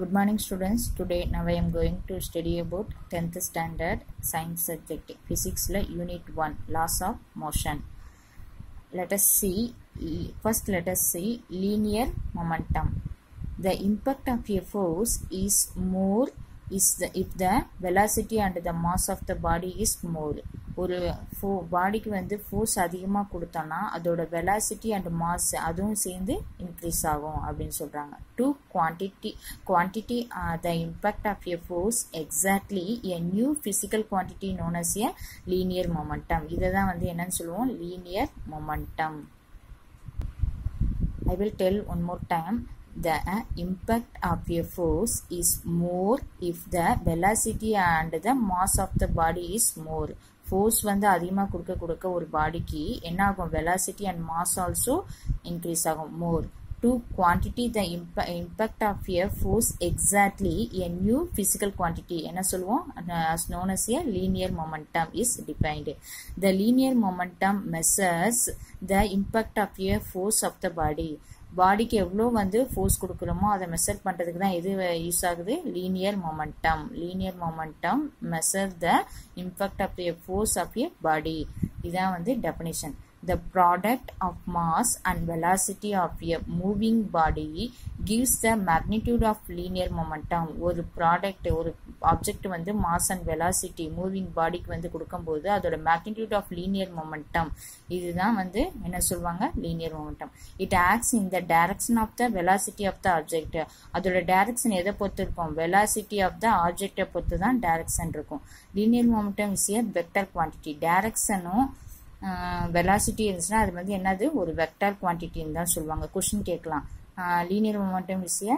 Good morning students. Today now I am going to study about 10th standard science subject physics la unit 1 laws of motion. Let us see first let us see linear momentum. The impact of a force is more is the if the velocity and the mass of the body is more. ஒரு ஃபோ பாடிக்கு வந்து force அதிகமாக கொடுத்தோன்னா அதோட velocity and mass அதுவும் சேர்ந்து increase ஆகும் அப்படின்னு சொல்கிறாங்க to quantity quantity the impact of a force exactly a new physical quantity known as a linear momentum இதை தான் வந்து என்னன்னு சொல்லுவோம்? Linear momentum I will tell one more time. The uh, impact of a force is more if the velocity and the mass of the body is more. Force வந்து அதிகமாக கொடுக்க கொடுக்க ஒரு பாடிக்கு என்ன ஆகும் velocity and mass also increase ஆகும். More to quantity the imp impact of a force exactly a new physical quantity என்ன சொல்லுவோம்? As known as a linear momentum is defined the linear momentum measures the impact of a force of the body பாடிக்கு எவ்வளோ வந்து force கொடுக்குறோமோ அதை measure பண்ணுறதுக்கு தான் எது யூஸ் ஆகுது. Linear momentum linear momentum measure the impact of a force of a body இதான் வந்து definition the product of mass and velocity of a moving body gives the magnitude of linear momentum. ஒரு product ஒரு object வந்து mass and velocity moving பாடிக்கு வந்து கொடுக்கும்போது அதோட magnitude of linear momentum இதுதான் வந்து என்ன சொல்லுவாங்க? Linear momentum it acts in the direction of the velocity of the object அதோட டைரக்ஷன் எதை பொறுத்து இருக்கும்? வெலாசிட்டி ஆஃப் த ஆப்ஜெக்டை பொறுத்து தான் டைரக்ஷன் இருக்கும். Linear momentum is a vector quantity டைரக்ஷனும் velocity இருந்துச்சுன்னா அது வந்து என்னது? ஒரு வெக்டர் குவான்டிட்டின்னு தான் சொல்லுவாங்க. கொஷின் கேட்கலாம். லீனியர் மொமெண்டம் விஷய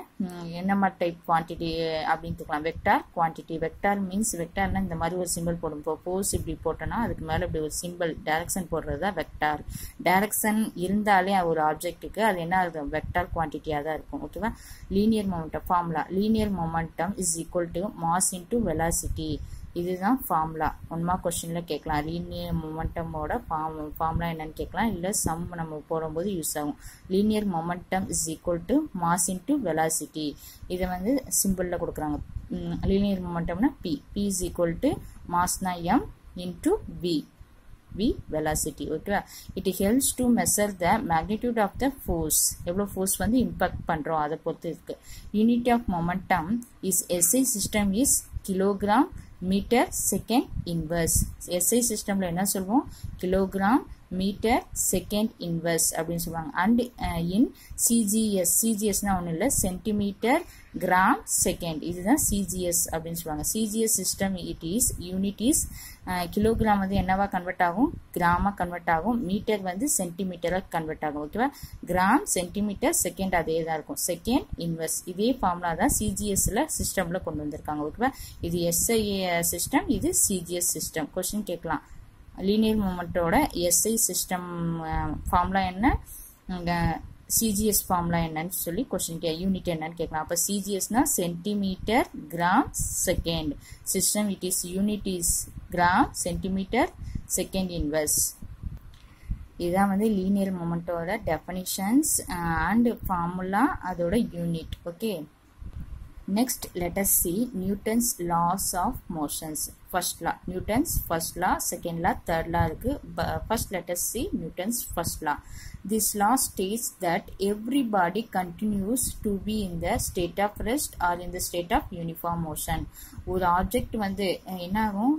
என்ன டைப் குவான்டிட்டி அப்படின்னு கேட்கலாம் வெக்டார் குவான்டிட்டி வெக்டார் மீன்ஸ் வெக்டார்னா இந்த மாதிரி ஒரு சிம்பிள் போடும். இப்போ போஸ் இப்படி போட்டோன்னா அதுக்கு மேலே இப்படி ஒரு சிம்பிள் டேரக்ஷன் போடுறது தான் வெக்டார் டேரக்ஷன் இருந்தாலே ஒரு ஆப்ஜெக்ட்டுக்கு அது என்ன இருக்கும் வெக்டார் குவான்டிட்டியாக தான் இருக்கும். ஓகேவா linear momentum formula linear momentum is equal to mass into velocity இதுதான் ஃபார்முலா ஒன் மார்க் கொஸ்டினில் கேட்கலாம். லீனியர் மொமெண்டமோட ஃபார்ம் ஃபார்முலா என்னன்னு கேட்கலாம். இல்லை சம் நம்ம போடும்போது யூஸ் ஆகும். Linear momentum is equal to mass into velocity இதை வந்து சிம்பிளில் கொடுக்குறாங்க. Linear மொமெண்டம்னா P P is equal to மாஸ்னா M into V V velocity ஓகேவா it helps to measure the magnitude of the force எவ்வளோ ஃபோர்ஸ் வந்து இம்பேக்ட் பண்ணுறோம் அதை பொறுத்து இருக்குது unit of momentum is SI system is kilogram metre second inverse. SI சிஸ்டமில் என்ன சொல்லுவோம் கிலோகிராம் மீட்டர் செகண்ட் இன்வெர்ஸ் அப்படின்னு சொல்லுவாங்க. அண்ட் இன் சிஜிஎஸ் சிஜிஎஸ்னா ஒன்றும் இல்லை. சென்டிமீட்டர் கிராம் செகண்ட் இதுதான் சிஜிஎஸ் அப்படின்னு சொல்லுவாங்க. CGS system it is unit is kilogram வந்து என்னவா கன்வெர்ட் ஆகும்? கிராமாக கன்வெர்ட் ஆகும். மீட்டர் வந்து சென்டிமீட்டராக கன்வெர்ட் ஆகும். ஓகேவா கிராம் சென்டிமீட்டர் செகண்ட் அதே தான் இருக்கும். செகண்ட் இன்வெர்ஸ் இதே ஃபார்முலா தான் சிஜிஎஸ்ல சிஸ்டமில் கொண்டு வந்திருக்காங்க. ஓகேவா இது எஸ்ஐஏ சிஸ்டம் இது சிஜிஎஸ் சிஸ்டம் கொஸ்டின் கேட்கலாம். லீனியர் மூமெண்ட்டோட எஸ்ஐ சிஸ்டம் ஃபார்முலா என்ன? சிஜிஎஸ் ஃபார்முலா என்னன்னு சொல்லி கொஸ்டின் கே யூனிட் என்னன்னு கேட்கலாம். அப்போ சிஜிஎஸ்னா centimetre gram second system it is unit is gram centimetre second inverse இதுதான் வந்து லீனியர் மூமெண்ட்டோட டெஃபனிஷன்ஸ் அண்டு ஃபார்முலா அதோட unit okay next let see Newton's laws of motions first law Newton's first law second law third law இருக்குது first let's see Newton's first law this law states that everybody continues to be in the state of rest or in the state of uniform motion ஒரு object வந்து என்னாகும்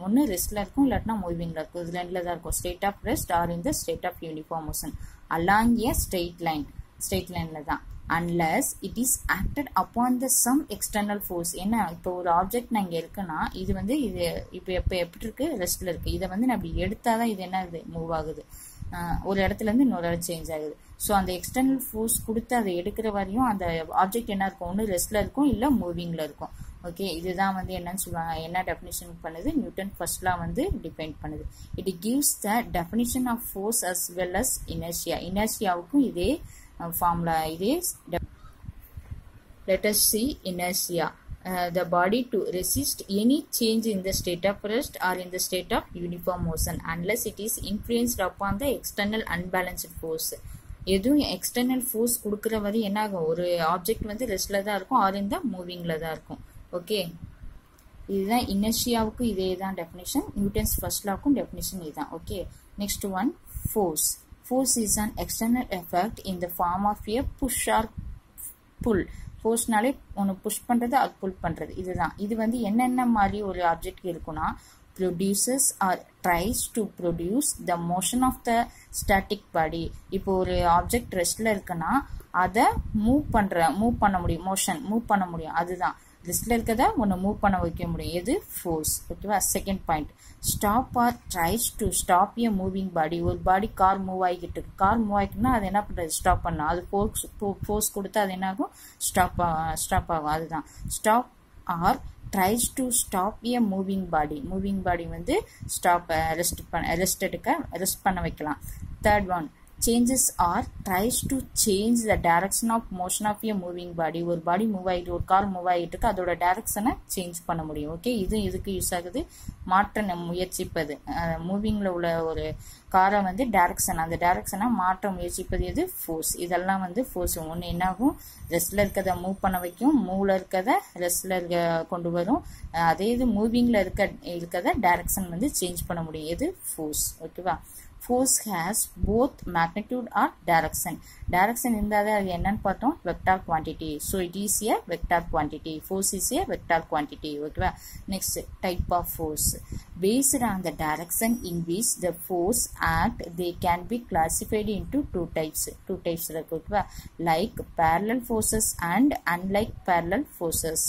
ஒன்று ரெஸ்ட்டில் இருக்கும் இல்லாட்டினா மூவிங்கில் இருக்கும் இது ரெண்டில் தான் இருக்கும் state of rest or in the state of uniform motion along a straight line straight லைன்ல தான். Unless it is acted upon the some external force என்ன இப்போ ஒரு ஆப்ஜெக்ட் நான் இங்கே இருக்குன்னா இது வந்து இது இப்போ எப்போ எப்படி இருக்கு? ரெஸ்ட்ல இருக்கு. இதை வந்து நான் இப்படி எடுத்தாதான் இது என்ன இது மூவ் ஆகுது. ஒரு இடத்துல இருந்து இன்னொரு இடம் சேஞ்ச் ஆகுது. ஸோ அந்த எக்ஸ்டர்னல் ஃபோர்ஸ் கொடுத்து அதை எடுக்கிற வரையும் அந்த ஆப்ஜெக்ட் என்ன இருக்கும்? ஒன்று ரெஸ்ட்ல இருக்கும் இல்லை மூவிங்ல இருக்கும். ஓகே இதுதான் வந்து என்னன்னு சொல்லுவாங்க. என்ன டெஃபினிஷன் பண்ணுது? நியூட்டன் ஃபர்ஸ்ட்லாம் வந்து டிபெண்ட் பண்ணுது. It gives the definition of force as well as inertia இனர்ஷியாவுக்கும் இதே formula it is let us see inertia uh, the body to resist any change in the state of rest or in the state of uniform motion unless it is influenced upon the external unbalanced force எதுவும் external force கொடுக்குற வரை என்ன ஆகும் ஒரு object வந்து ரெஸ்டில் தான் இருக்கும் R இந்த மூவிங்கில் தான் இருக்கும் ஓகே இதுதான் இனர்ஷியாவுக்கும் இதே தான் டெஃபினேஷன் நியூட்டன்ஸ் ஃபர்ஸ்ட் லாக்கும் டெஃபினேஷன் இதுதான் okay next one force force is an external effect in the form of a push or pull ஃபோர்ஸ்னாலே ஒன்று புஷ் பண்ணுறது அது புல் பண்ணுறது இதுதான். இது வந்து என்னென்ன மாதிரி ஒரு ஆப்ஜெக்ட் இருக்குன்னா produces or tries to produce the motion of the static body இப்போ ஒரு ஆப்ஜெக்ட் ரெஸ்டில் இருக்குன்னா அதை மூவ் பண்ணுற மூவ் பண்ண முடியும் மோஷன் மூவ் பண்ண முடியும். அதுதான். லிஸ்ட்டில் இருக்கத ஒன்று மூவ் பண்ண வைக்க முடியும். எது? ஃபோர்ஸ் ஓகேவா second point stop or tries to stop a moving body ஒரு பாடி கார் மூவ் ஆகிக்கிட்டு இருக்கு. கார் மூவ் ஆகிட்டுனா அது என்ன பண்ணுறது ஸ்டாப் பண்ணலாம். அது ஃபோர்ஸ் ஃபோர்ஸ் கொடுத்தா அது என்ன ஆகும் ஸ்டாப் ஸ்டாப் ஆகும். அதுதான். Stop or tries to stop a moving body moving body வந்து ஸ்டாப் ரெஸ்ட் பண்ண ரெஸ்ட் எடுக்க ரெஸ்ட் பண்ண வைக்கலாம். Third one changes or tries to change the direction of motion of a moving body ஒரு பாடி move ஆகிட்டு ஒரு கார் மூவ் ஆகிட்டு இருக்கு அதோட டேரக்ஷனை சேஞ்ச் பண்ண முடியும். ஓகே இது இதுக்கு யூஸ் ஆகுது. மாற்ற முயற்சிப்பது. மூவிங்கில் உள்ள ஒரு காரை வந்து டேரக்ஷன் அந்த டேரக்ஷனை மாற்ற முயற்சிப்பது எது? ஃபோர்ஸ் இதெல்லாம் வந்து ஃபோர்ஸ் ஒன்று என்னாகும்? ரெஸ்டில் இருக்கிறத மூவ் பண்ண வைக்கும். மூவில் இருக்கிறத ரெஸ்டில் இருக்க கொண்டு வரும். அதே இது மூவிங்கில் இருக்க இருக்கிறத டேரக்ஷன் வந்து சேஞ்ச் பண்ண முடியும். எது? ஃபோர்ஸ் ஓகேவா force has both magnitude or direction direction இருந்தால் அது என்னன்னு பார்த்தோம் vector quantity so it is a vector quantity force is a vector quantity ஓகேவா next type of force based on the direction in which the force act they can be classified into two types two types இருக்கு ஓகேவா like parallel forces and unlike parallel forces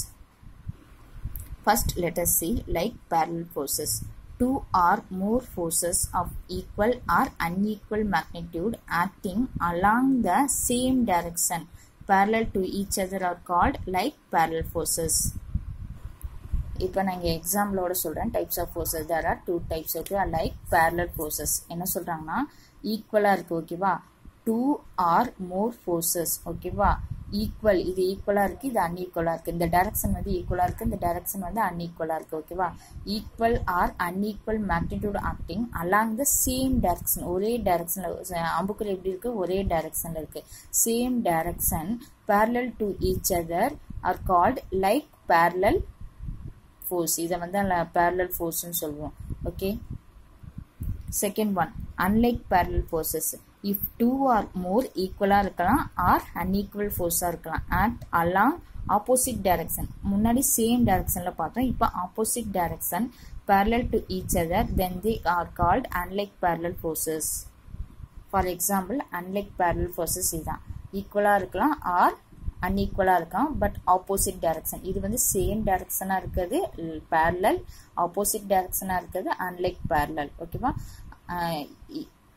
first let us see like parallel forces Two or more forces of equal or unequal magnitude acting along the same direction parallel to each other are called like parallel forces இப்போ நான் இங்கே எக்ஸாம்பிளோட சொல்கிறேன் types of forces there are two types okay like parallel forces என்ன சொல்கிறாங்கன்னா ஈக்குவலாக இருக்குது ஓகேவா டூ ஆர் மோர் ஃபோர்ஸஸ் ஓகேவா ஈக்குவல் இது ஈக்குவலாக இருக்குது இது அன்ஈக்குவலாக இருக்குது இந்த டைரக்ஷன் வந்து ஈக்குவலாக இருக்குது இந்த டைரக்ஷன் வந்து அன்ஈக்குவலாக இருக்குது ஓகேவா equal or unequal magnitude acting along the same direction ஒரே டைரக்ஷனில் அம்புக்குறி எப்படி இருக்குது ஒரே டைரக்ஷனில் இருக்குது same direction parallel to each other are called like parallel force இதை வந்து பேரலல் ஃபோர்ஸ்ன்னு சொல்லுவோம் okay second one unlike parallel forces if two or more ஈக்குவலாக இருக்கலாம் ஆர் அன்ஈக்குவல் ஃபோர்ஸாக இருக்கலாம். அட் அலாங் ஆப்போசிட் டைரக்ஷன் முன்னாடி சேம் டைரக்ஷனில் பார்த்தோம். இப்போ opposite direction parallel to each other then the are called unlike parallel forces for example unlike parallel forces இதுதான். ஈக்குவலாக இருக்கலாம் ஆர் அன்இக்குவலாக இருக்கான் பட் ஆப்போசிட் டைரக்ஷன் இது வந்து சேம் டைரக்ஷனாக இருக்குது பேரலல் ஆப்போசிட் டைரக்ஷனாக இருக்குது அன்லைக் பேரலல் ஓகேவா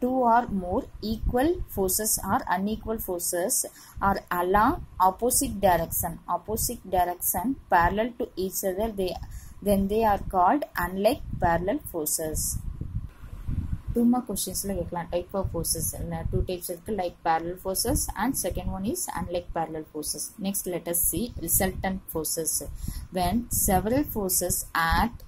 two or more equal forces or unequal forces are along opposite direction opposite direction parallel to each other they then they are called unlike parallel forces two mark கொஸ்டின்ஸில் கேட்கலாம் type of forces two types இருக்குது like parallel forces and second one is unlike parallel forces next let's see resultant forces when several forces act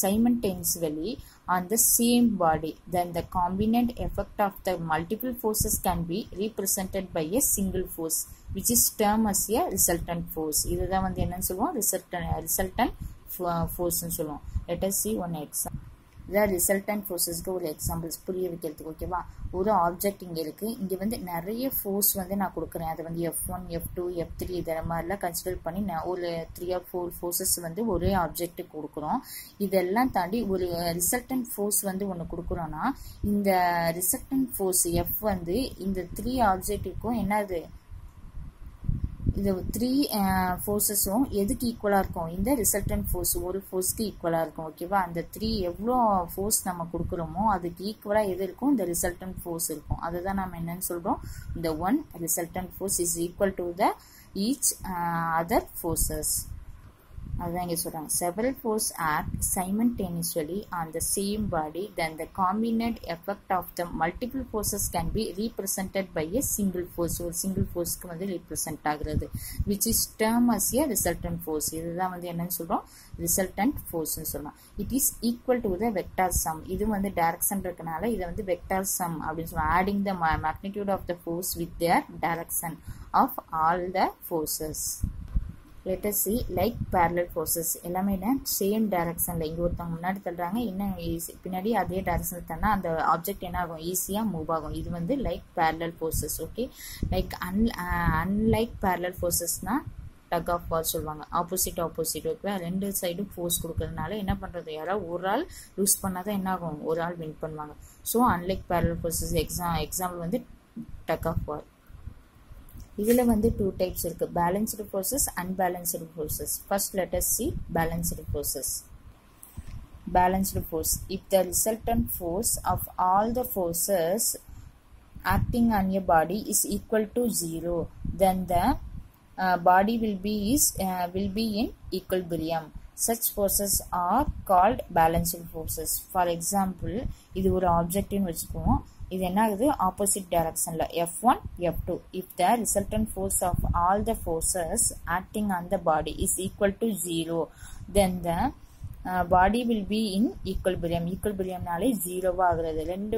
simultaneously on the same body then the combined effect of the multiple forces can be represented by a single force which is termed as a resultant force இதுதான் வந்து என்னன்னு சொல்லுவோம் resultant, resultant ஃபோர்ஸ்னு சொல்லுவோம் let us C one exam இதான் resultant ஃபோர்ஸஸ்க்கு ஒரு examples புரிய வைக்கிறதுக்கு ஓகேவா ஒரு ஆப்ஜெக்ட் இங்கே இருக்குது இங்கே வந்து நிறைய ஃபோர்ஸ் வந்து நான் கொடுக்குறேன். அது வந்து F one F two F three இதை மாதிரிலாம் கன்சிடர் பண்ணி நான் ஒரு த்ரீ ஆர் ஃபோர் ஃபோர்ஸஸ் வந்து ஒரே ஆப்ஜெக்ட்டுக்கு கொடுக்குறோம். இதெல்லாம் தாண்டி ஒரு ரிசல்டன்ட் ஃபோர்ஸ் வந்து ஒன்று கொடுக்குறோன்னா இந்த ரிசல்டன்ட் ஃபோர்ஸ் எஃப் வந்து இந்த த்ரீ ஆப்ஜெக்ட்டுக்கும் என்னது இது த்ரீ ஃபோர்ஸஸும் uh, எதுக்கு ஈக்குவலாக இருக்கும்? இந்த ரிசல்டன்ட் ஃபோர்ஸ் ஒரு ஃபோர்ஸ்க்கு ஈக்குவலாக இருக்கும் ஓகேவா அந்த த்ரீ எவ்வளோ ஃபோர்ஸ் நம்ம கொடுக்குறோமோ அதுக்கு ஈக்குவலாக எது இருக்கும்? இந்த ரிசல்டன்ட் ஃபோர்ஸ் இருக்கும். அதுதான் நம்ம என்னன்னு சொல்கிறோம் இந்த one resultant force is equal to the each other forces அதுதான் இங்கே சொல்கிறாங்க several force act simultaneously on the same body then the combined effect of the multiple forces can be represented by a single force ஒரு single ஃபோர்ஸ்க்கு வந்து represent ஆகிறது. Which is termed as a resultant force இதுதான் வந்து என்னன்னு சொல்கிறோம் resultant ஃபோர்ஸ்னு சொல்லலாம் it is equal to the vector sum இது வந்து டேரக்ஷன் இருக்கனால இதை வந்து வெக்டார் சம் அப்படின்னு சொல்லுவோம் adding the magnitude of the force with their direction of all the forces let us see like parallel forces எல்லாமே என்ன? சேம் டைரக்ஷனில் இங்கே ஒருத்தவங்க முன்னாடி தள்ளுறாங்க இன்னும் ஈஸி பின்னாடி அதே டைரக்ஷனில் தந்தா அந்த ஆப்ஜெக்ட் என்ன ஆகும்? ஈஸியாக மூவ் ஆகும். இது வந்து like parallel forces okay like un unlike parallel ஃபோர்ஸஸ்னால் tug of war சொல்லுவாங்க. ஆப்போசிட் ஆப்போசிட் ஓகே ரெண்டு சைடும் ஃபோர்ஸ் கொடுக்கறதுனால என்ன பண்ணுறது யாராவது ஒரு ஆள் லூஸ் பண்ணால் தான் என்ன ஆகும்? ஒரு ஆள் வின் பண்ணுவாங்க. So unlike parallel forces exam example வந்து டக் ஆஃப் வார் இதில் வந்து டூ டைப்ஸ் இருக்கு balanced forces unbalanced forces first let us see balanced forces balanced force if the resultant force of all the forces acting on a body is equal to zero then the uh, body will be is uh, will be in equilibrium such forces are called balanced forces for example இது ஒரு ஆப்ஜெக்ட்னு வச்சுக்குவோம் இது என்ன ஆகுது? Opposite டைரக்ஷனில் F one F two if the resultant force of all the forces acting on the body is equal to zero then the body will be in equilibrium ஈக்குவல்பிரியம்னாலே ஜீரோவாக ஆகுறது. ரெண்டு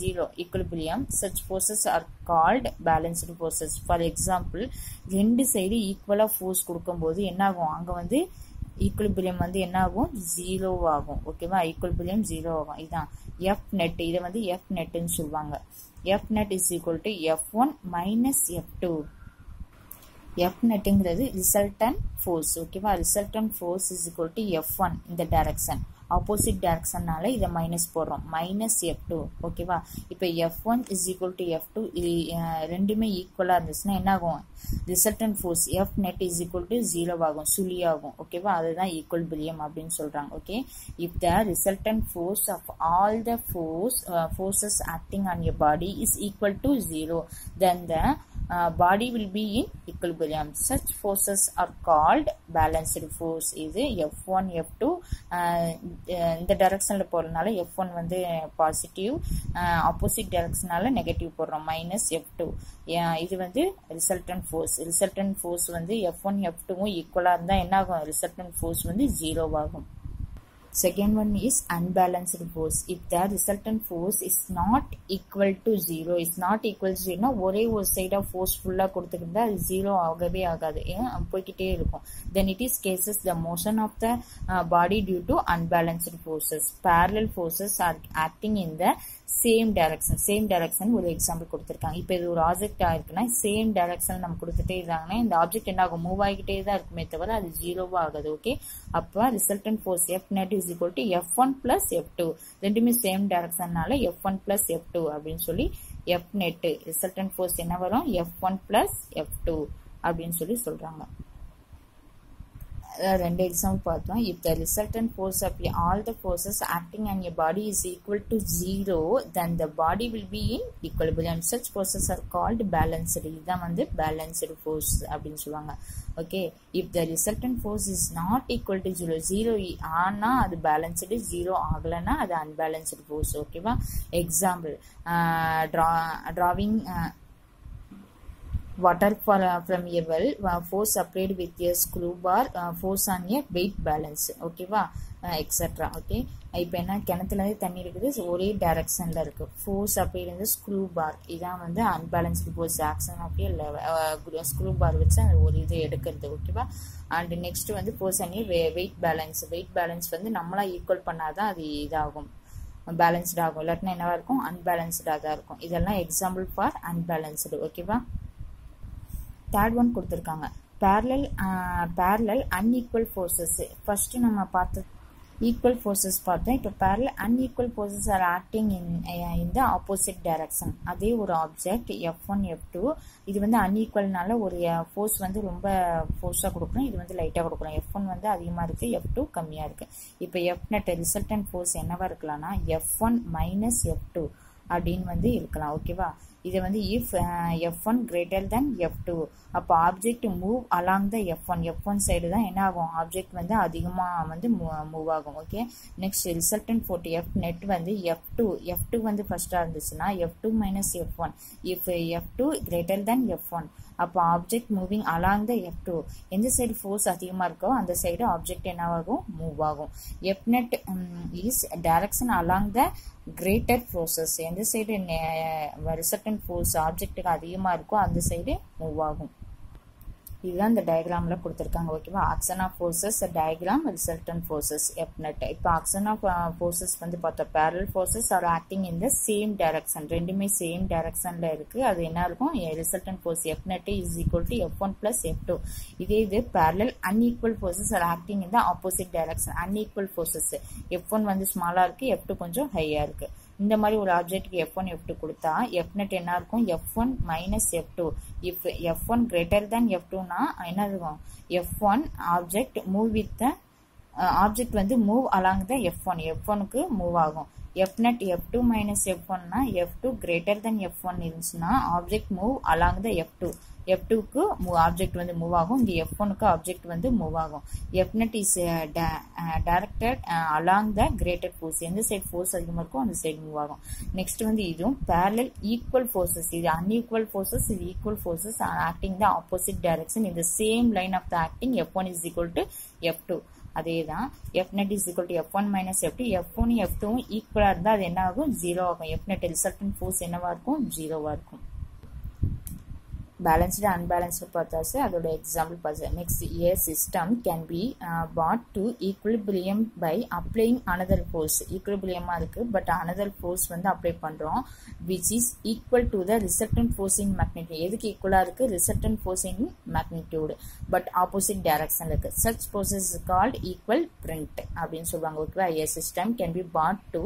zero equilibrium such forces are called balanced forces for example ரெண்டு side ஈக்குவலாக force கொடுக்கும்போது என்னாகும் அங்கே வந்து equilibrium வந்து என்ன ஆகும். ஜீரோ ஆகும் ஓகேவா ஈக்குவல்பிரியம் ஜீரோ ஆகும். இதுதான் எஃப் நெட் இதை வந்து எஃப் நெட்டுன்னு சொல்லுவாங்க. F net is equal to F one minus F two F நெட்டுங்கிறது resultant force ஓகேவா resultant force is equal to F one இந்த டைரக்ஷன் ஆப்போசிட் டேரக்ஷன்னால இதை மைனஸ் போடுறோம். மைனஸ் எஃப் டூ ஓகேவா இப்போ F one is equal to F two இது ரெண்டுமே ஈக்குவலாக இருந்துச்சுன்னா என்ன ஆகும் resultant force F net is equal to zero ஆகும் சுழி ஆகும் ஓகேவா அதுதான் ஈக்குவல் பிரியம் அப்படின்னு சொல்கிறாங்க okay if the resultant force of all the force forces acting on your body is equal to zero then the uh, body will be in equilibrium. Such forces are called balanced force. இது F1, F2 இந்த டைரக்ஷனில் போகிறதுனால F1 வந்து positive opposite டைரக்ஷனால negative போடுறோம். Minus F two இது வந்து resultant force resultant force வந்து எஃப் ஒன் எஃப் டூவும் ஈக்குவலாக இருந்தால் என்ன ஆகும் ரிசல்டன் ஃபோர்ஸ் வந்து ஜீரோவாகும் second one is unbalanced force If the resultant force is not equal to zero is not equal to ஒரே ஒரு சைடாக ஃபோர்ஸ் ஃபுல்லாக கொடுத்துருந்தா அது ஜீரோ ஆகவே ஆகாது ஏன் போய்கிட்டே இருக்கும் then it is causes the motion of the body due to unbalanced forces parallel forces are acting in the same direction same direction ஒரு எக்ஸாம்பிள் கொடுத்துருக்காங்க. இப்போ இது ஒரு ஆப்ஜெக்ட் ஆயிருக்குன்னா சேம் டைரக்ஷன் நம்ம கொடுத்துட்டே இருந்தாங்கன்னா இந்த ஆப்ஜெக்ட் என்ன ஆகும் மூவ் ஆகிக்கிட்டே தான் இருக்குமே தவிர அது ஜீரோவா ஆகுது ஓகே அப்போ resultant force F net is equal to F one plus F two ரெண்டுமே same டைரக்ஷன்னால F one plus F two அப்படின்னு சொல்லி எஃப் நெட்டு ரிசல்டன் ஃபோர்ஸ் என்ன வரும்? F one plus F two அப்படின்னு சொல்லி சொல்றாங்க. ரெண்டு எக்ஸாம்பிள் பார்த்தோம். If the resultant force of all the forces acting on your body is equal to zero then the body will be in equilibrium such forces are called balanced இதுதான் வந்து balanced force அப்படின்னு சொல்லுவாங்க. Okay if the resultant force is not equal to zero zero ஆனால் அது balanced zero ஆகலைன்னா அது unbalanced force ஓகேவா example draw drawing water from a well uh, force applied with a screw bar uh, force on a weight balance. ஓகேவா extra okay இப்போ என்ன? கிணத்துலேருந்து தண்ணி இருக்குது. ஒரே டைரக்ஷனில் இருக்குது ஃபோர்ஸ் அப்படி இருந்து ஸ்க்ரூ பார் இதான் வந்து அன்பேலன்ஸ்டு ஃபோர்ஸ் ஆக்ஷன் அப்படியே ஸ்க்ரூ பார் வச்சு அந்த ஒரு இது எடுக்கிறது. ஓகேவா அண்ட் நெக்ஸ்ட் வந்து ஃபோர்ஸ் வெ வெயிட் பேலன்ஸ் வெயிட் பேலன்ஸ் வந்து நம்மளா ஈக்குவல் பண்ணாதான் அது இதாகும். பேலன்ஸ்டாகும் இல்லாட்டினா என்னவா இருக்கும்? அன்பேலன்ஸ்டாக தான் இருக்கும். இதெல்லாம் எக்ஸாம்பிள் ஃபார் அன்பேலன்ஸ்டு ஓகேவா தேர்ட் ஒன் கொடுத்துருக்காங்க. Parallel parallel unequal forces first நம்ம பார்த்து ஈக்குவல் ஃபோர்ஸஸ் பார்த்தோம். இப்போ parallel unequal forces are acting in in the opposite direction அதே ஒரு object F one F two இது வந்து அன்ஈக்குவல்னால ஒரு ஃபோர்ஸ் வந்து ரொம்ப ஃபோர்ஸாக கொடுக்குறோம் இது வந்து லைட்டாக கொடுக்குறோம் எஃப் ஒன் வந்து அதிகமாக இருக்குது எஃப் டூ கம்மியாக இருக்குது இப்போ எஃப் நெட் ரிசல்டன்ட் ஃபோர்ஸ் என்னவாக இருக்கலாம்னா F one minus F two அப்படின்னு வந்து இருக்கலாம். ஓகேவா இது வந்து if F one greater then F two அப்போ object move along the F one F one side தான் என்ன ஆகும் ஆப்ஜெக்ட் வந்து அதிகமாக வந்து மூவ் ஆகும். Okay next resultant forty F net வந்து எஃப் டூ எஃப் டூ வந்து ஃபர்ஸ்டாக இருந்துச்சுன்னா F two minus F one if F two greater then F one அப்போ object moving along the F two எந்த சைடு ஃபோர்ஸ் அதிகமாக இருக்கோ அந்த சைடு ஆப்ஜெக்ட் என்னவாகும் மூவ் ஆகும். F net is direction along the greater forces எந்த side resultant force ஆப்ஜெக்ட்டுக்கு அதிகமாக இருக்கோ அந்த சைடு மூவ் ஆகும். இதுதான் இந்த டயக்ராமில் கொடுத்துருக்காங்க ஓகேவா action of forces diagram resultant forces F net இப்போ ஆக்சன் ஆஃப் ஃபோர்ஸஸ் வந்து பார்த்தோம். Parallel forces are acting in the same direction ரெண்டுமே சேம் டைரக்ஷனில் இருக்குது அது என்ன இருக்கும்? Resultant force F net is equal to F one plus F two இதே இது parallel unequal forces are acting in the opposite direction unequal forces F one வந்து ஸ்மாலாக இருக்குது எஃப் டூ கொஞ்சம் ஹையாக இருக்குது இந்த மாதிரி ஒரு ஆப்ஜெக்ட்க்கு எஃப் ஒன் எஃப் டூ கொடுத்தா எஃப் நெட் என்ன இருக்கும்? F one minus F two if F one greater then F டூனா என்ன இருக்கும்? F one object move with the object வந்து move along the F one F ஒனுக்கு மூவ் ஆகும். F net F two minus F ஒன்னா F two greater then F one இருந்துச்சுன்னா object move along the F two F டூக்கு object வந்து move ஆகும். இங்கே F ஒனுக்கு ஆப்ஜெக்ட் வந்து மூவ் ஆகும். F net is directed along the greater force எந்த சைடு ஃபோர்ஸ் அதிகமாக இருக்கோ அந்த சைடு மூவ் ஆகும். நெக்ஸ்ட் வந்து இதுவும் பேரலல் ஈக்குவல் ஃபோர்ஸஸ் இது அன்ஈக்குவல் ஃபோர்ஸஸ் இது equal forces acting the opposite direction இந்த same line of the acting F one is equal to F two அதே தான் F net is equal to F one minus F two F one F டூவும் ஈக்குவலாக இருந்தால் அது என்ன ஆகும்? Zero ஆகும். எஃப் நெட் ரிசல்டன் ஃபோர்ஸ் என்னவாக இருக்கும்? ஜீரோவாக இருக்கும். பேலன்ஸ்டு அன்பேலன்ஸ்டு பார்த்தாச்சு அதோட example person next a system can be brought to equilibrium by applying another force ஈக்குலிபிரியமாக இருக்குது பட் அனதர் ஃபோர்ஸ் வந்து அப்ளை பண்ணுறோம் which is equal to the resultant force in magnitude எதுக்கு ஈக்குவலாக இருக்குது resultant force in magnitude but opposite direction இருக்குது such forces called equal print அப்படின்னு சொல்லுவாங்க ஓகேவா a system can be brought to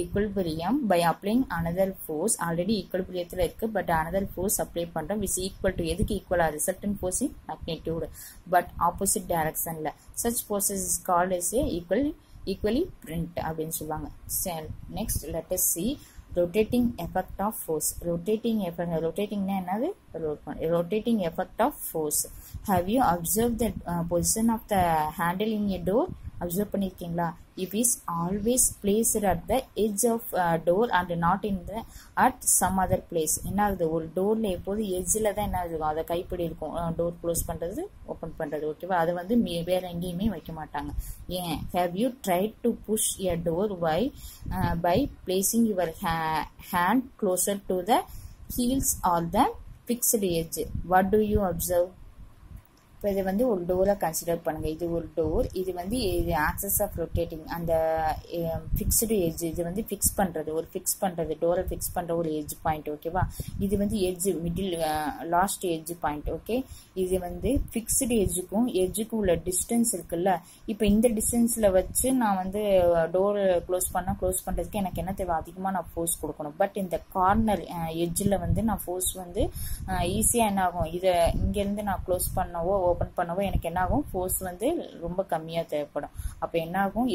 equilibrium by applying another force already ஈக்குலிபிரியத்தில் இருக்குது but another force apply பண்ணுறோம் which equal to எதுக்கு ஈக்குவலா resultant force magnitude but opposite டைரக்ஷன்ல such forces is called as a equal equally print அப்படின்னு சொல்லுவாங்க. Next let's see rotating effect of force rotating effect ரொட்டேட்டிங்னா என்னது? Rotating effect of force how you observe the position of the handle in a door observe பண்ணியிருக்கீங்களா it is always placed at the edge of door and not in the at some other place என்ன ஆகுது? ஒரு டோரில் எப்போதும் எஜ்ஜில் தான் என்ன இருக்கும் அதை கைப்பிடி இருக்கும். டோர் க்ளோஸ் பண்ணுறது ஓப்பன் பண்ணுறது ஓகேவா அதை வந்து வேற எங்கேயுமே வைக்க மாட்டாங்க. ஏன்? Have you try to push a door by by placing your hand closer to the heels or the fixed edge what do you observe இப்போ இது வந்து ஒரு டோரை கன்சிடர் பண்ணுங்கள் இது ஒரு டோர் இது வந்து இது ஆக்சஸ் ஆஃப் ரொட்டேட்டிங் அந்த ஃபிக்ஸ்டு எஜ் இது வந்து ஃபிக்ஸ் பண்ணுறது ஒரு ஃபிக்ஸ் பண்ணுறது டோரை ஃபிக்ஸ் பண்ணுற ஒரு எஜ் பாயிண்ட் ஓகேவா இது வந்து edge middle last edge point okay இது வந்து ஃபிக்ஸ்டு எஜ்ஜுக்கும் எஜ்ஜுக்கும் உள்ள டிஸ்டன்ஸ் இருக்குல்ல? இப்போ இந்த டிஸ்டன்ஸில் வச்சு நான் வந்து டோர் க்ளோஸ் பண்ணால் க்ளோஸ் பண்ணுறதுக்கு எனக்கு என்ன தேவை? அதிகமாக நான் ஃபோர்ஸ் கொடுக்கணும். பட் இந்த கார்னர் எஜ்ஜில் வந்து நான் ஃபோர்ஸ் வந்து ஈஸியாக என்ன ஆகும்? இதை இங்கேருந்து நான் க்ளோஸ் பண்ணவோ ஓப்பன் பண்ணவும் எனக்கு என்ன ஆகும் ஃபோர்ஸ் வந்து ரொம்ப கம்மியாக தேவைப்படும். அப்போ என்ன ஆகும்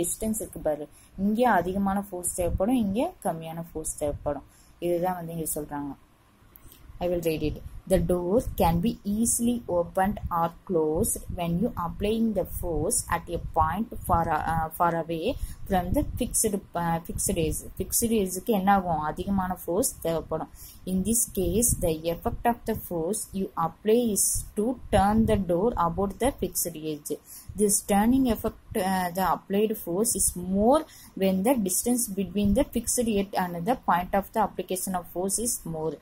டிஸ்டன்ஸ் இருக்கு பாரு இங்கே அதிகமான ஃபோர்ஸ் தேவைப்படும் இங்கே கம்மியான ஃபோர்ஸ் தேவைப்படும். இதுதான் வந்து இங்கே சொல்கிறாங்க I will read it. The door can be easily opened or closed when you applying the force at a point far uh, far away from the fixed uh, fixed edge. Fixed edgeக்கு என்ன ஆகும் அதிகமான force தேவைப்படும். In this case, the effect of the force you apply is to turn the door about the fixed edge. This turning effect, uh, the applied force is more when the distance between the fixed edge and the point of the application of force is more.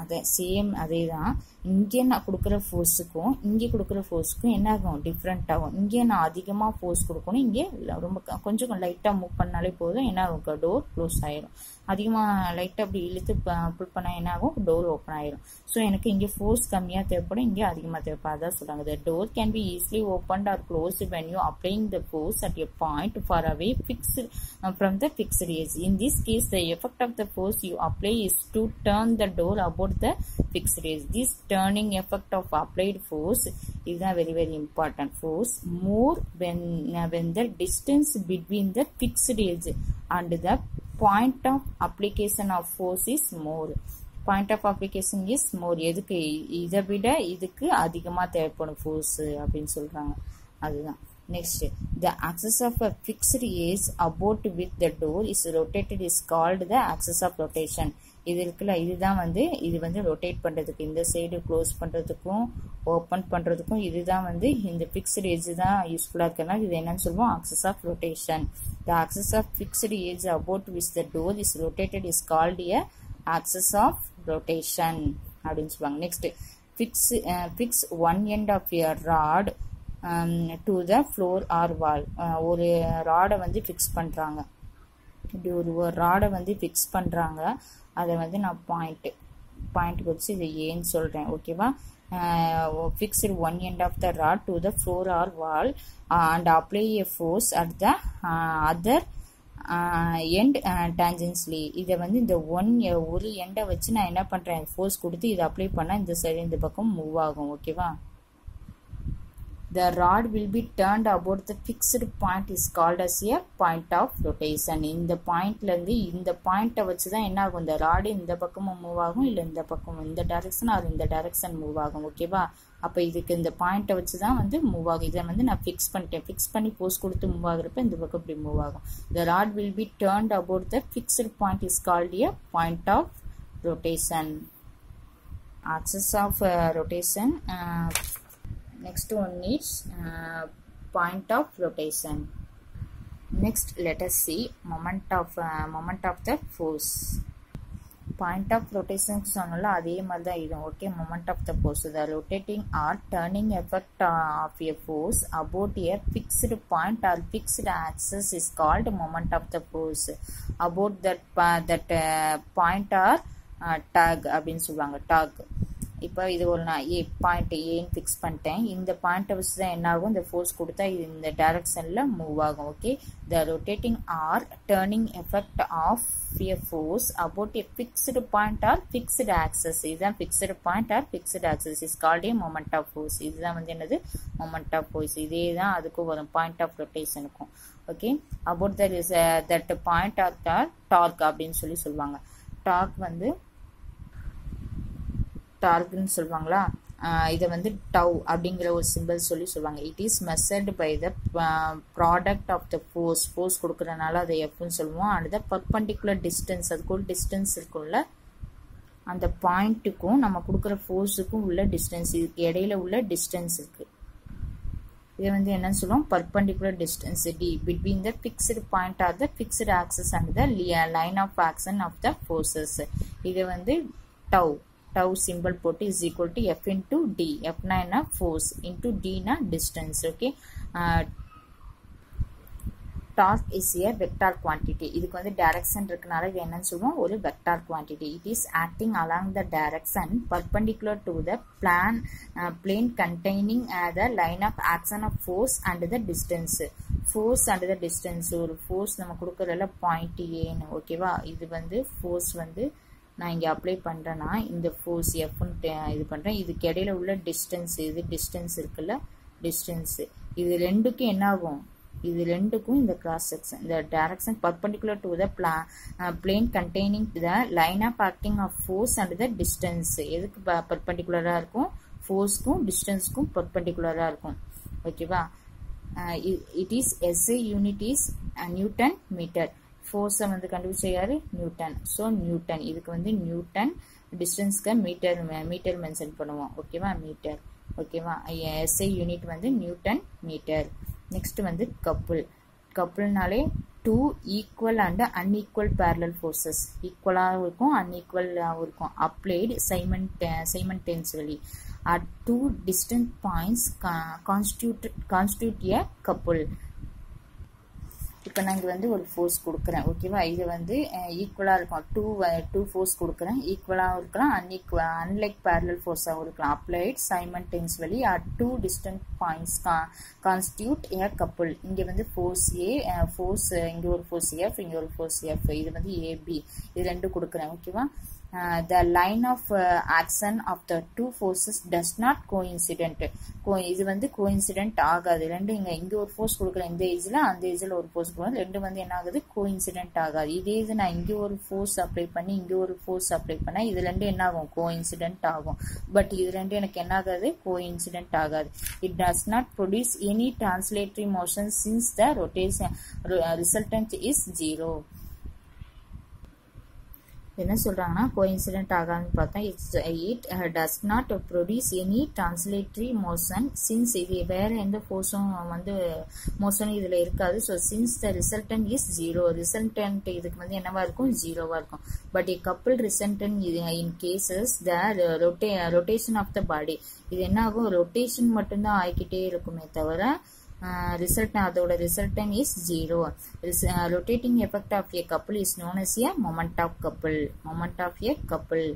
அதே same அதே தான் இங்கே நான் கொடுக்குற ஃபோர்ஸுக்கும் இங்கே கொடுக்குற ஃபோர்ஸுக்கும் என்ன ஆகும்? டிஃப்ரெண்ட் ஆகும். இங்கே நான் அதிகமாக ஃபோர்ஸ் கொடுக்கணும். இங்கே ரொம்ப கொஞ்சம் லைட்டாக மூவ் பண்ணாலே போதும். என்ன ஆகும்? டோர் க்ளோஸ் ஆயிரும். அதிகமாக லைட்டாக அப்படி இழுத்து புல் பண்ணால் என்ன ஆகும்? டோர் ஓப்பன் ஆயிரும். ஸோ எனக்கு இங்கே ஃபோர்ஸ் கம்மியாக தேவைப்படும் இங்கே அதிகமாக தேவைப்படும். அதான் சொல்கிறாங்க the door can be easily opened or close when you applying the force at a point far away fixed from the fixed edge in this case the effect of the force you apply is to turn the door about the fixed edge this turning effect of applied force இதுதான் very very important force more when when the distance between the fixed edge and the point of application of force is more. Point of application is more எதுக்கு? இதை விட இதுக்கு அதிகமாக தேவைப்படும் force அப்படின்னு சொல்கிறாங்க அதுதான். Next the axis of a fixed edge about with the door is rotated is called the axis of rotation இது இருக்குல்ல இதுதான் வந்து இது வந்து ரொட்டேட் பண்ணுறதுக்கு இந்த சைடு க்ளோஸ் பண்ணுறதுக்கும் ஓப்பன் பண்ணுறதுக்கும் இதுதான் வந்து இந்த ஃபிக்ஸ்டு ஏஜ் தான் யூஸ்ஃபுல்லாக இருக்கிறனால இது என்னன்னு சொல்லுவோம் axis of rotation the axis of fixed edge about which the door is rotated is called a axis of rotation அப்படின்னு சொல்லுவாங்க. Next fix fix one end of your rod to the floor or wall ஒரு ராடை வந்து fix பண்ணுறாங்க இப்படி ஒரு ராடை வந்து ஃபிக்ஸ் பண்ணுறாங்க அதை வந்து நான் பாயிண்ட்டு பாயிண்ட் வச்சு இது ஏன்னு சொல்கிறேன் ஓகேவா fixed one end of the rod to the floor or wall and apply a force at the other end tangentially இதை வந்து இந்த ஒன் ஒரு எண்டை வச்சு நான் என்ன பண்ணுறேன் ஃபோர்ஸ் கொடுத்து இதை அப்ளை பண்ணால் இந்த சைடு இந்த பக்கம் மூவ் ஆகும் ஓகேவா the rod will be turned about the fixed point is called as a point of rotation. இந்த பாயிண்ட்லேருந்து இந்த பாயிண்ட்டை வச்சு தான் என்ன ஆகும் இந்த ராடு இந்த பக்கமும் மூவ் ஆகும் இல்லை இந்த பக்கமும் இந்த டைரக்ஷன் அது இந்த டைரக்ஷன் மூவ் ஆகும் ஓகேவா அப்போ இதுக்கு இந்த பாயிண்ட்டை வச்சு தான் வந்து மூவ் ஆகும். இதை வந்து நான் ஃபிக்ஸ் பண்ணிட்டேன். ஃபிக்ஸ் பண்ணி போஸ்ட் கொடுத்து மூவ் ஆகுறப்ப இந்த பக்கம் இப்படி மூவ் ஆகும். The rod will be turned about the fixed point is called a point of rotation axis of rotation next one is uh, point of rotation. Next let us see moment of uh, moment of the force. Point of rotation சொன்னால அதே மாதிரி தான் இது okay moment of the force the rotating or turning effect of a force about a fixed point or fixed axis is called moment of the force about that that point or torque அப்படின்னு சொல்லுவாங்க talk இப்போ இது ஒரு நான் A point ஏன்னு fix பண்ணிட்டேன். இந்த பாயிண்ட்டை வச்சு தான் என்னாகும்? இந்த ஃபோர்ஸ் கொடுத்தா இது இந்த டைரக்ஷனில் மூவ் ஆகும் okay the rotating or turning effect of a force about a fixed point or fixed axis இதுதான் fixed point or fixed axis is called a moment of force இதுதான் வந்து என்னது? மொமெண்ட் ஆஃப் ஃபோர்ஸ் இதே தான் அதுக்கும் வரும் point of ரொட்டேஷனுக்கும் okay about that is that point of or torque அப்படின்னு சொல்லி சொல்லுவாங்க. டார்க் வந்து டார்க்னு சொல்லுவாங்களா? இதை வந்து டவ் அப்படிங்கிற ஒரு சிம்பிள் சொல்லி சொல்லுவாங்க. It is measured by the product of the force force கொடுக்குறதுனால அதை எஃப்னு சொல்லுவோம். அண்ட் த பர்பண்டிகுலர் டிஸ்டன்ஸ் அதுக்கு ஒரு டிஸ்டன்ஸ் இருக்கும்ல. அந்த பாயிண்ட்டுக்கும் நம்ம கொடுக்குற ஃபோர்ஸுக்கும் உள்ள டிஸ்டன்ஸ் இதுக்கு இடையில உள்ள டிஸ்டன்ஸ் இருக்குது இதை வந்து என்னன்னு சொல்லுவோம்? Perpendicular distance D between the fixed point or the fixed axis and the line of action of the forces இது வந்து டவ் tau symbol போட்டு is equal to f into d f னா என்ன force into d னா distance okay uh, torque is a vector quantity இதுக்கு வந்து direction இருக்கனால இது என்னன்னு சொல்லுவோம் ஒரு vector quantity it is acting along the direction perpendicular to the plan uh, plane containing uh, the line of action of force and the distance force and the distance ஒரு force நம்ம கொடுக்கறதுல point ஏன்னு ஓகேவா இது வந்து force வந்து நான் இங்கே அப்ளை பண்ணுறேன்னா இந்த ஃபோர்ஸ் எஃப்னு இது பண்ணுறேன் இதுக்கு இடையில உள்ள டிஸ்டன்ஸ் இது டிஸ்டன்ஸ் இருக்குல்ல? டிஸ்டன்ஸு இது ரெண்டுக்கும் என்ன ஆகும்? இது ரெண்டுக்கும் இந்த கிராஸ் செக்ஷன் இந்த direction perpendicular to the blah plane containing the line of acting of force and the distance எதுக்கு பர்பண்டிகுலராக இருக்கும்? ஃபோர்ஸ்க்கும் டிஸ்டன்ஸ்க்கும் பர்பண்டிகுலராக இருக்கும். ஓகேவா it is SI unit is newton metre ஃபோர்ஸை வந்து கண்டுபிடிச்ச யாரு நியூட்டன். So Newton. இதுக்கு வந்து நியூட்டன் டிஸ்டன்ஸ்க்கு மீட்டர் மீட்டர் மென்ஷன் பண்ணுவோம். ஓகேவா மீட்டர் ஓகேவா எஸ்ஐ யூனிட் வந்து நியூட்டன் மீட்டர் நெக்ஸ்ட் வந்து couple கப்புள்னாலே two equal and unequal parallel forces ஈக்குவலாகவும் இருக்கும் அன்ஈக்குவலாகவும் இருக்கும். Applied Simon Simon simultaneously at two distant points constitute constitute a couple இப்போ நான் இங்கே வந்து ஒரு ஃபோர்ஸ் கொடுக்குறேன். ஓகேவா இது வந்து ஈக்குவலாக இருக்கும். டூ டூ ஃபோர்ஸ் கொடுக்குறேன். ஈக்குவலாகவும் இருக்கலாம். அன்இக்குவல் அன்லைக் பேரலல் ஃபோர்ஸாகவும் இருக்கலாம். அப்ளைட் சைமன்டென்ஸ் வழி ஆர் டூ டிஸ்டன்ட் பாயிண்ட்ஸ் கா கான்ஸ்டியூட் ஏ கப்புள் இங்கே வந்து ஃபோர்ஸ் ஏ ஃபோர்ஸ் இங்கே ஒரு ஃபோர்ஸ் எஃப் இங்கே ஒரு ஃபோர்ஸ் எஃப் இது வந்து ஏபி இது ரெண்டும் கொடுக்குறேன். ஓகேவா the line of action of the two forces does not coincident. இது வந்து கோஇன்சிடென்ட் ஆகாது. ரெண்டு இங்க இங்க ஒரு ஃபோர்ஸ் கொடுக்குறேன் இந்த ஏஜ்ல அந்த ஏஜ்ல ஒரு ஃபோர்ஸ் கொடுக்கணும் ரெண்டு வந்து என்ன ஆகுது? கோஇன்சிடென்ட் ஆகாது. இதே இது நான் இங்க ஒரு ஃபோர்ஸ் அப்ளை பண்ணி இங்க ஒரு ஃபோர்ஸ் அப்ளை பண்ணா இது ரெண்டு என்ன ஆகும்? கோஇன்சிடென்ட் ஆகும். பட் இது ரெண்டு எனக்கு என்ன ஆகாது? கோஇன்சிடென்ட் ஆகாது. It does not produce any translatory motion since the rotation resultant is zero என்ன சொல்றாங்கன்னா கோஇன்சிடென்ட் ஆகாதுன்னு பார்த்தா it's it does not produce any translatory motion since இது வேற எந்த ஃபோர்ஸும் வந்து மோஷனும் இதுல இருக்காது. So since the resultant is zero resultant இதுக்கு வந்து என்னவா இருக்கும்? ஜீரோவா இருக்கும். But E couple resultant in causes the ரொட்டே rotation of the body இது என்ன ஆகும் ரொட்டேஷன் மட்டும்தான் ஆகிக்கிட்டே இருக்குமே தவிர ரிசல்ட் அதோட resultant is zero rotating effect of a couple is known as a moment of couple moment of a couple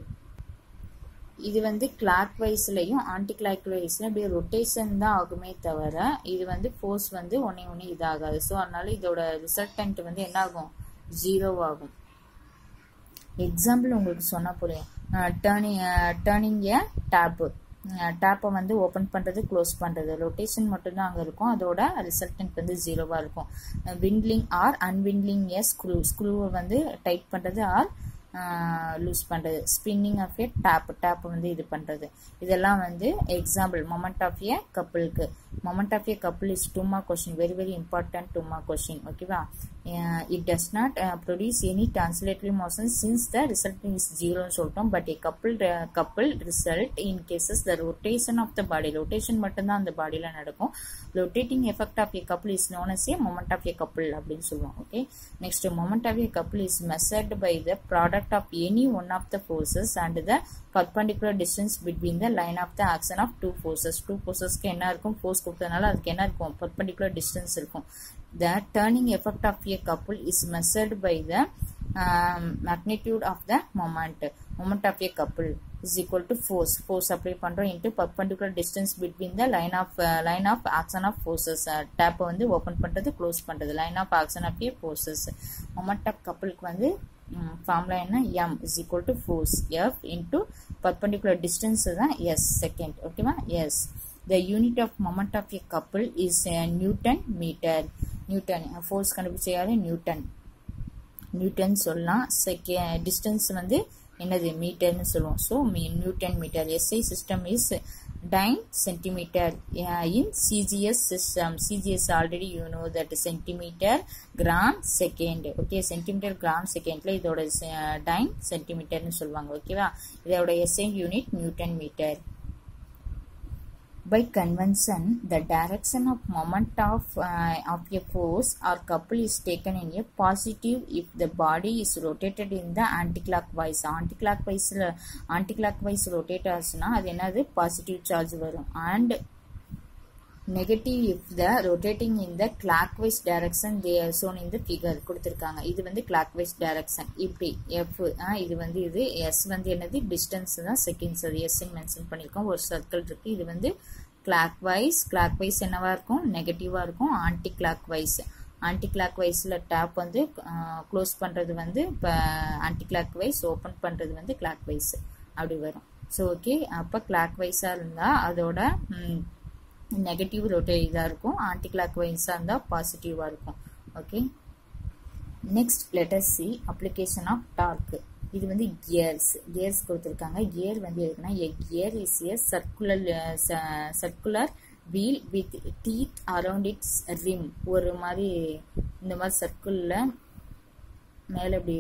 இது வந்து கிளாக் வைஸ்லையும் ஆன்டி கிளாக் வைஸ்லையும் அப்படியே ரொட்டேஷன் தான் ஆகுமே தவிர இது வந்து ஃபோர்ஸ் வந்து ஒன்னே ஒன்று இதாகாது. ஸோ அதனால இதோட ரிசல்டன்ட் வந்து என்ன ஆகும் ஜீரோ ஆகும். எக்ஸாம்பிள் உங்களுக்கு சொன்ன புரியும் டேர்னிங் டேர்னிங் ஏ டேப்பு டேப்பை வந்து ஓப்பன் பண்ணுறது க்ளோஸ் பண்ணுறது ரொட்டேஷன் மட்டும்தான் அங்கே இருக்கும். அதோட ரிசல்டன்ட் வந்து ஜீரோவாக இருக்கும். விண்ட்லிங் ஆர் அன்விண்ட்லிங் எ ஸ்க்ரூ ஸ்க்ரூவை வந்து டைட் பண்ணுறது ஆர் லூஸ் பண்ணுறது spinning of a tap tap வந்து இது பண்ணுறது இதெல்லாம் வந்து example moment of a கப்புளுக்கு moment of a couple is to mark very very important to mark ஓகேவா it does not produce any translatory motion since the result is ஜீரோன்னு சொல்லிட்டோம். But a couple couple result in cases the rotation of the body rotation மட்டும்தான் அந்த பாடியில் நடக்கும். Rotating effect of a couple is known as a moment of a couple அப்படின்னு சொல்லுவோம். Okay next moment of a couple is measured by the product of any one of the forces and the perpendicular distance between the line of the action of two forces. Two forcesக்கு என்ன இருக்கும்? Force கொடுத்ததுனால அதுக்கு என்ன இருக்கும்? Perpendicular distance இருக்கும். the turning effect of a couple is measured by the um, magnitude of the moment moment of a couple is equal to force force apply பண்றோம் into perpendicular distance between the line of uh, line of action of forces uh, tap வந்து open பண்றது close பண்றது line of action of a forces moment of coupleக்கு வந்து formula என்ன M is equal to force F into perpendicular distance தான் S second ஓகேவா S the unit of moment of a couple is newton metre Newton force கண்டுபிடிச்ச Newton newton சொல்லலாம் செகே distance வந்து என்னது மீட்டர்னு சொல்லுவோம் so newton meter SI system is nine centimeter uh, in CGS system. CGS already you know that centimeter gram second. Okay, centimeter gram secondல இதோட nine centimeterனு சொல்லுவாங்க ஓகேவா இதோட SI unit Newton meter. By convention, the direction of moment of uh, of a force or couple is taken in a positive if the body is rotated in the anticlockwise. Anticlockwise anticlockwise rotate ஆச்சுன்னா அது என்னது positive charge வரும் and negative if the rotating in the clockwise direction they shown இந்த figure கொடுத்துருக்காங்க. இது வந்து clockwise direction இப்படி F இது வந்து இது எஸ் வந்து என்னது? டிஸ்டன்ஸ் தான் செகண்ட்ஸ் அது எஸ் மென்ஷன் பண்ணியிருக்கோம். ஒரு சர்க்கிள் இருக்குது இது வந்து கிளாக் வைஸ் கிளாக் வைஸ் என்னவா இருக்கும்? நெகட்டிவா இருக்கும். ஆன்டி கிளாக் வைஸ் ஆன்டி கிளாக் வைஸில் டேப் வந்து க்ளோஸ் பண்ணுறது வந்து இப்போ ஆன்டி கிளாக் வைஸ் ஓப்பன் பண்ணுறது வந்து கிளாக் வைஸ் அப்படி வரும். ஸோ ஓகே அப்போ கிளாக் வைஸாக இருந்தால் அதோட நெகட்டிவ் ரொட்டே இதாக இருக்கும். ஆன்டி கிளாக் வைஸாக இருந்தால் பாசிட்டிவாக இருக்கும் okay next letter C application of torque இது வந்து கியர்ஸ் கியர்ஸ் கொடுத்துருக்காங்க. கியர் வந்து எதுக்குன்னா a gear is a circular circular wheel with teeth around its rim ஒரு மாதிரி இந்த மாதிரி சர்க்கிளில் மேலே இப்படி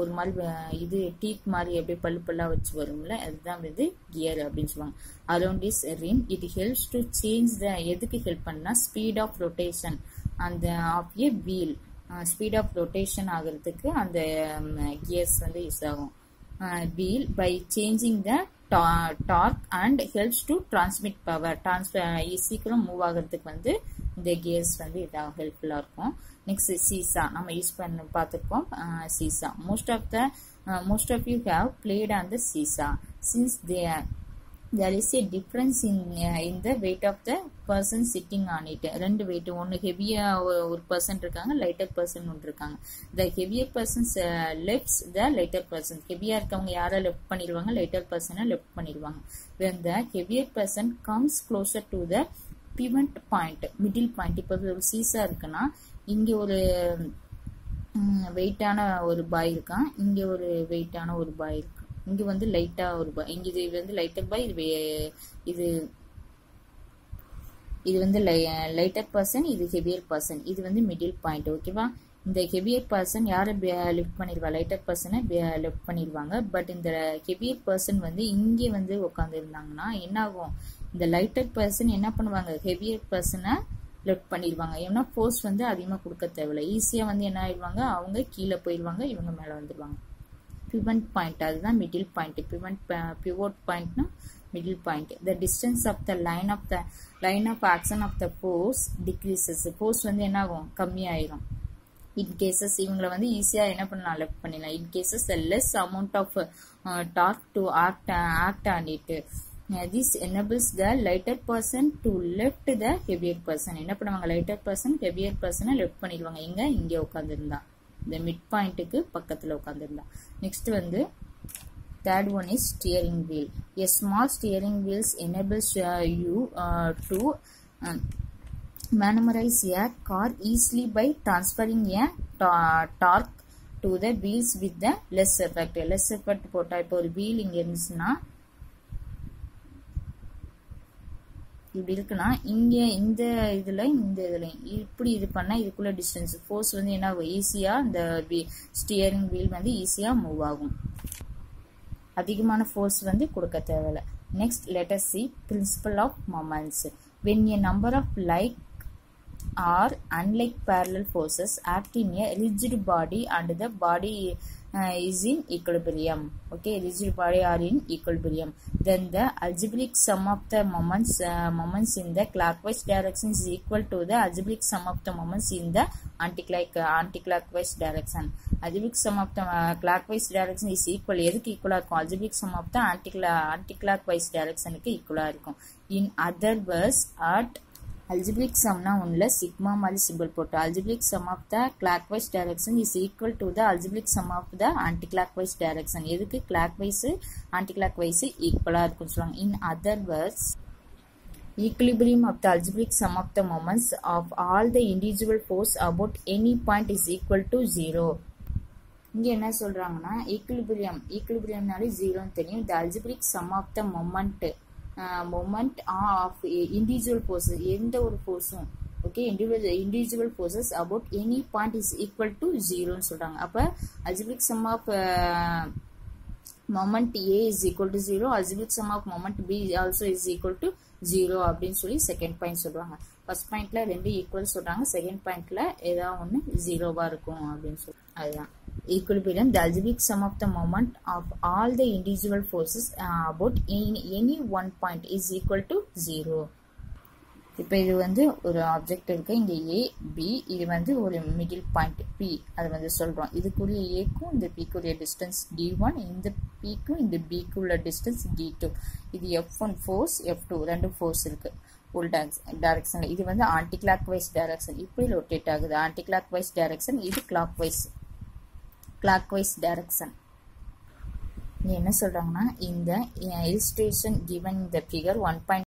ஒரு மாதிரி இது டீத் மாதிரி அப்படியே பல்லு பல்லா வச்சு வரும்ல அதுதான் வந்து கியர் அப்படின்னு சொல்லுவாங்க. Around is rim it helps to change the எதுக்கு ஹெல்ப் பண்ணா ஸ்பீட் ஆஃப் ரொட்டேஷன் அந்த of a wheel speed of rotation ஆகிறதுக்கு அந்த கியர்ஸ் வந்து யூஸ் ஆகும். Wheel by changing the torque and helps to transmit power transfer சீக்கிரம் move ஆகிறதுக்கு வந்து இந்த கியர்ஸ் வந்து இதாக ஹெல்ப்ஃபுல்லாக இருக்கும். நெக்ஸ்ட் சீசா நம்ம யூஸ் பண்ண பார்த்துருக்கோம் seesaw most of the most of you have played on the seesaw since they there is a difference in in the weight of the person sitting on on ரெண்டு weight ஒன்று ஹெவியாக ஒரு person இருக்காங்க lighter person ஒன்று இருக்காங்க the heavier persons lifts the lighter person ஹெவியாக இருக்கவங்க யாரை லெஃப்ட் பண்ணிடுவாங்க லைட்டர் பர்சனை லெஃப்ட் பண்ணிடுவாங்க when the heavier person comes closer to the pivot point middle point இப்போ ஒரு சீசா இருக்குன்னா இங்கே ஒரு வெயிட்டான ஒரு பாய் இருக்கான். இங்கே ஒரு வெயிட்டான ஒரு பாய் இருக்கு. இங்கே வந்து லைட்டாக ஒரு பாய் இங்கே இது வந்து லைட்டர் பாய் இது இது இது வந்து லைட்டர் பர்சன் இது ஹெவியர் பர்சன் இது வந்து மிடில் பாயிண்ட் ஓகேவா இந்த ஹெவியர் பர்சன் யாரை லிஃப்ட் பண்ணிடுவா? லைட்டர் பர்சனை லிஃப்ட் பண்ணிடுவாங்க. பட் இந்த ஹெவியர் பர்சன் வந்து இங்கே வந்து உட்காந்துருந்தாங்கன்னா என்ன ஆகும் இந்த லைட்டர் பர்சன் என்ன பண்ணுவாங்க? ஹெவியர் பர்சனை லெஃப்ட் பண்ணிடுவாங்க. ஏன்னா ஃபோர்ஸ் வந்து அதிகமாக கொடுக்க தேவையில்ல. ஈஸியாக வந்து என்ன ஆயிடுவாங்க? அவங்க கீழே போயிடுவாங்க இவங்க மேலே வந்துடுவாங்க. பிவன் பாயிண்ட் அதுதான் middle point pivot pivot பாயிண்ட்னா middle point the distance of the line of the line of action of the force decreases force வந்து என்ன ஆகும் கம்மியாயிரும். இன் கேசஸ் இவங்களை வந்து ஈஸியாக என்ன பண்ணலாம்? லெஃப்ட் பண்ணிடலாம். In cases less amount of torque to act act on it Now this enables the lighter person to lift the heavier person. என்ன பண்ணுவாங்க lighter person, heavier person lift பண்ணிடுவாங்க எங்க இங்கே உட்காந்துருந்தா இந்த மிட் பாயிண்ட்டுக்கு பக்கத்தில் உட்காந்துருந்தா நெக்ஸ்ட் வந்து third one is steering wheel a small steering wheels enables uh, you uh, to um, maneuverize a car easily by transferring a torque to the wheels with the less effect less effect போட்டா இப்போ ஒரு wheel இங்க இருந்துச்சுன்னா இப்படி இருக்குன்னா இங்கே இந்த இதுல இந்த இதுல இப்படி இது பண்ணா இதுக்குள்ள டிஸ்டன்ஸ் ஃபோர்ஸ் வந்து என்ன ஆகும்? ஈஸியா இந்த ஸ்டியரிங் வீல் வந்து ஈஸியா மூவ் ஆகும். அதிகமான ஃபோர்ஸ் வந்து கொடுக்க தேவையில்ல. Next letter C principle of moments when a number of like or unlike parallel forces acting a rigid body and the body is in equilibrium okay rigid body are in equilibrium then the algebraic sum of the moments uh, moments in the clockwise direction is equal to the algebraic sum of the moments in the anticlock anticlockwise direction algebraic sum of the uh, clockwise direction is equal எதுக்கு ஈக்குவலா இருக்கும் algebraic sum of the anticla anticlockwise directionக்கு ஈக்குவலா இருக்கும் in other words at algebraic சம்னா ஒன்றில் sigma மாதிரி symbol போட்டு. Algebraic sum of the clockwise direction is equal to the algebraic sum of the anticlockwise direction எதுக்கு clock wise anti clock wise ஈக்குவலாக இருக்கும்னு சொல்லுவாங்க. In other words equilibrium of the algebraic sum of the moments of all the individual force about any point is equal to zero. இங்க என்ன சொல்றாங்கன்னா equilibrium ஈக்குலிபிரியம்னாலே ஜீரோன்னு தெரியும். இந்த algebraic sum of the moment moment of individual forces எந்த ஒரு ஃபோர்ஸும் okay individual individual forces about any point is equal to ஜீரோன்னு சொல்றாங்க. அப்போ algebraic sum of moment A is equal to zero algebraic sum of moment B also is equal to zero அப்படின்னு சொல்லி second point சொல்றாங்க. First பாயிண்ட்ல ரெண்டு equal சொல்றாங்க. Second பாயிண்ட்ல ஏதாவது ஒன்று ஜீரோவா இருக்கும் அப்படின்னு சொல்லி அதுதான். Equilibrium the algebraic sum of the moment of all the individual forces uh, about any, any one point is equal to 0 இப்போ இது வந்து ஒரு ஆப்ஜெக்ட் இருக்கு. இங்க ஏ பி இது வந்து ஒரு மிடில் பாயிண்ட் பி அது வந்து சொல்றோம். இதுக்குரிய ஏக்கும் இந்த பிக்குரிய டிஸ்டன்ஸ் டி ஒன் இந்த பிக்கும் இந்த பிக்கு உள்ள டிஸ்டன்ஸ் டி டூ இது F one force F two ரெண்டு ஃபோர்ஸ் இருக்கு. உள் டைரக்ஷன்ல இது வந்து ஆன்டி கிளாக் வைஸ் டைரக்ஷன் இப்படி ரொட்டேட் ஆகுது. ஆன்டி கிளாக் வைஸ் டைரக்ஷன் இது clock wise clock wise direction என்ன சொல்றாங்கன்னா இந்த illustration given in the figure 1.5